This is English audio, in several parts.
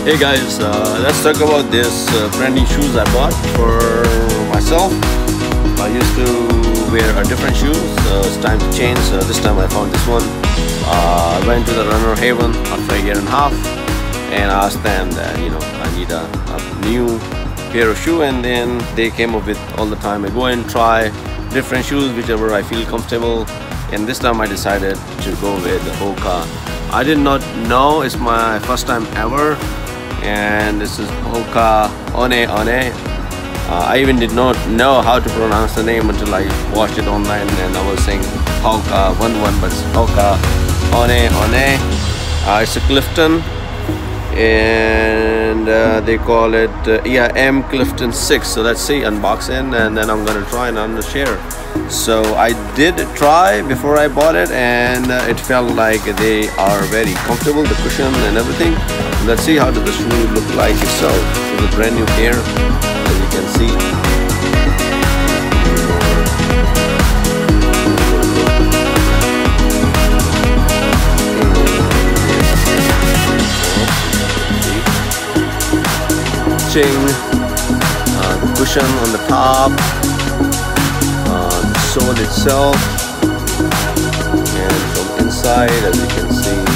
Hey guys, uh, let's talk about this uh, brand new shoes I bought for myself. I used to wear a different shoes, uh, it's time to change. Uh, this time I found this one. Uh, I went to the Runner Haven after a year and a half and I asked them that, you know, I need a, a new pair of shoe and then they came up with all the time I go and try different shoes whichever I feel comfortable and this time I decided to go with the Hoka I did not know it's my first time ever and this is Hoka One One. Uh, I even did not know how to pronounce the name until I watched it online and I was saying Hoka one one but it's Hoka One One. Uh, it's a Clifton and uh, they call it uh, yeah M Clifton 6 so let's see unboxing and then I'm gonna try and I'm gonna share so I did try before I bought it and uh, it felt like they are very comfortable the cushion and everything let's see how does the shoe look like itself it's a brand new pair as you can see uh, the cushion on the top, uh, the sole itself, and from inside as you can see.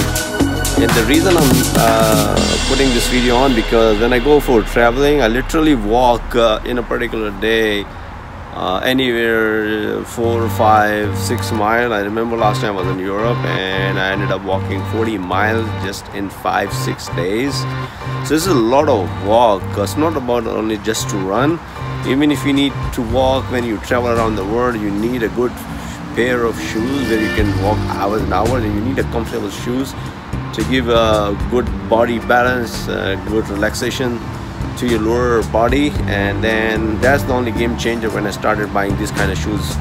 And the reason I'm uh, putting this video on because when I go for traveling, I literally walk uh, in a particular day uh, anywhere four, five, six miles. I remember last time I was in Europe and I ended up walking 40 miles just in five, six days. So this is a lot of walk. It's not about only just to run. Even if you need to walk when you travel around the world, you need a good pair of shoes where you can walk hours and hours and you need a comfortable shoes to give a good body balance, good relaxation to your lower body. And then that's the only game changer when I started buying these kind of shoes.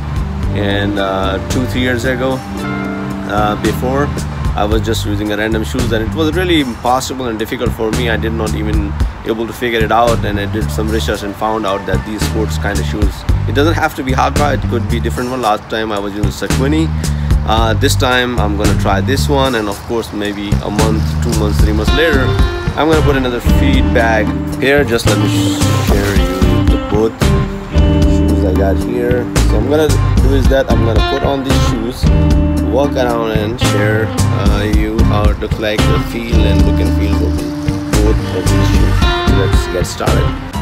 And uh, two three years ago uh, before I was just using a random shoes and it was really impossible and difficult for me. I did not even able to figure it out and I did some research and found out that these sports kind of shoes it doesn't have to be Hoka it could be different one. Last time I was using Saucony uh, this time I'm gonna try this one and of course maybe a month two months three months later I'm gonna put another feed bag here. Just let me share you the both shoes I got here. So I'm gonna do is that I'm gonna put on these shoes walk around and share uh, you how it looks like the feel and look and feel of both of these shoes. So let's get started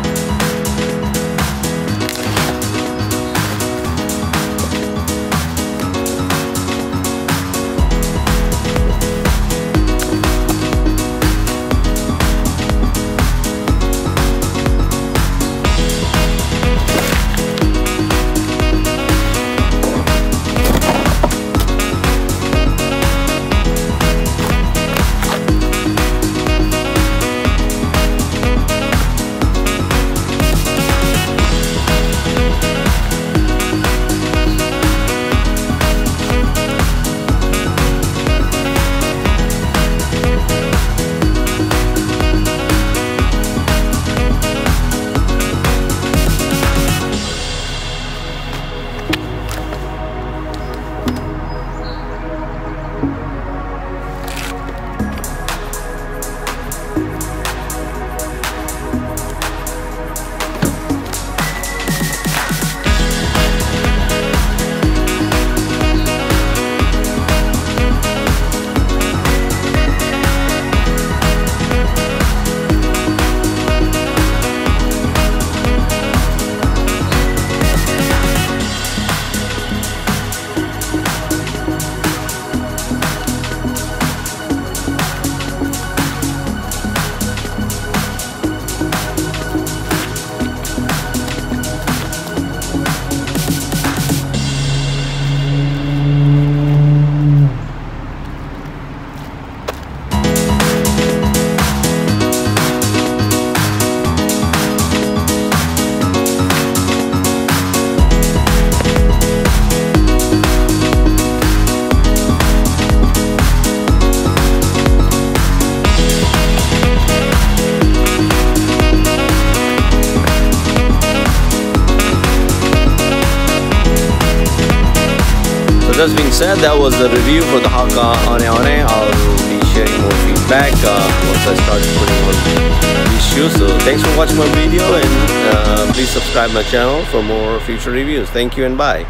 that being said, that was the review for the Hoka One One. I'll be sharing more feedback uh, once I start putting on these shoes. So thanks for watching my video and uh, please subscribe my channel for more future reviews. Thank you and bye.